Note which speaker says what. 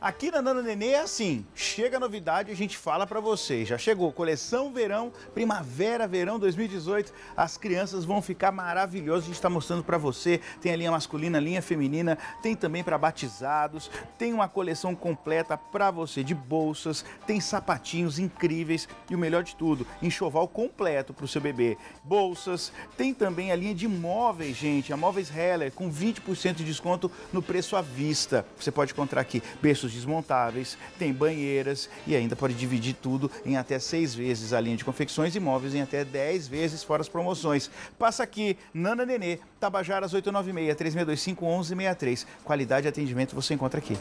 Speaker 1: Aqui na Nana Nenê é assim, chega a novidade, a gente fala para você. Já chegou coleção verão, primavera, verão 2018. As crianças vão ficar maravilhosas. A gente está mostrando para você. Tem a linha masculina, a linha feminina, tem também para batizados. Tem uma coleção completa para você de bolsas, tem sapatinhos incríveis e o melhor de tudo, enxoval completo para o seu bebê. Bolsas, tem também a linha de móveis, gente, a Móveis Heller com 20% de desconto no preço à vista. Você pode encontrar aqui berços desmontáveis, tem banheiras e ainda pode dividir tudo em até seis vezes a linha de confecções e móveis em até 10 vezes fora as promoções. Passa aqui, Nana Nenê, Tabajaras 896 3625 1163. Qualidade e atendimento você encontra aqui.